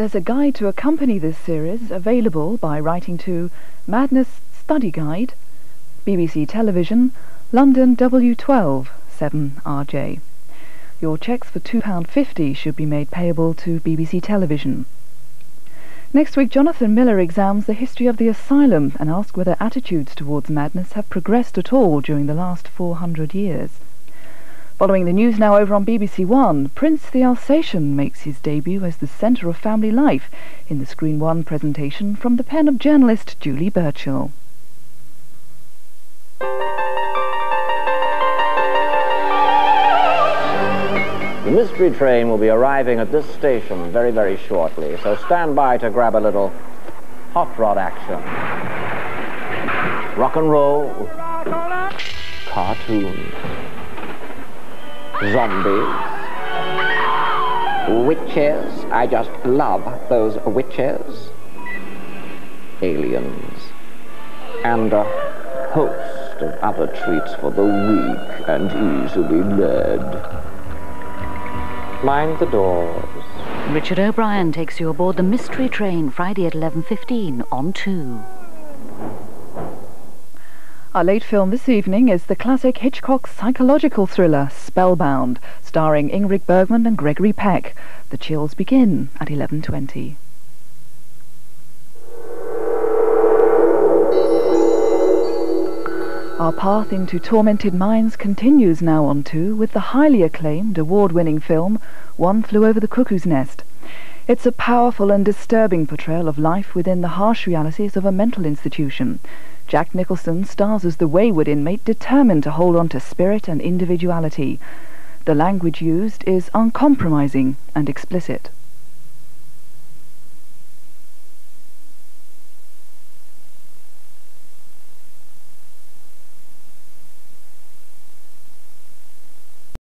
There's a guide to accompany this series available by writing to Madness Study Guide, BBC Television, London W12 7RJ. Your cheques for £2.50 should be made payable to BBC Television. Next week, Jonathan Miller examines the history of the asylum and asks whether attitudes towards madness have progressed at all during the last 400 years. Following the news now over on BBC One, Prince the Alsatian makes his debut as the centre of family life in the Screen One presentation from the pen of journalist Julie Burchill. The mystery train will be arriving at this station very, very shortly, so stand by to grab a little hot rod action. Rock and roll, cartoons zombies, witches, I just love those witches, aliens, and a host of other treats for the weak and easily led. Mind the doors. Richard O'Brien takes you aboard the Mystery Train Friday at 11.15 on 2. Our late film this evening is the classic Hitchcock psychological thriller Spellbound, starring Ingrid Bergman and Gregory Peck. The chills begin at 11.20. Our path into tormented minds continues now on two with the highly acclaimed, award-winning film One Flew Over the Cuckoo's Nest. It's a powerful and disturbing portrayal of life within the harsh realities of a mental institution. Jack Nicholson stars as the wayward inmate determined to hold on to spirit and individuality. The language used is uncompromising and explicit.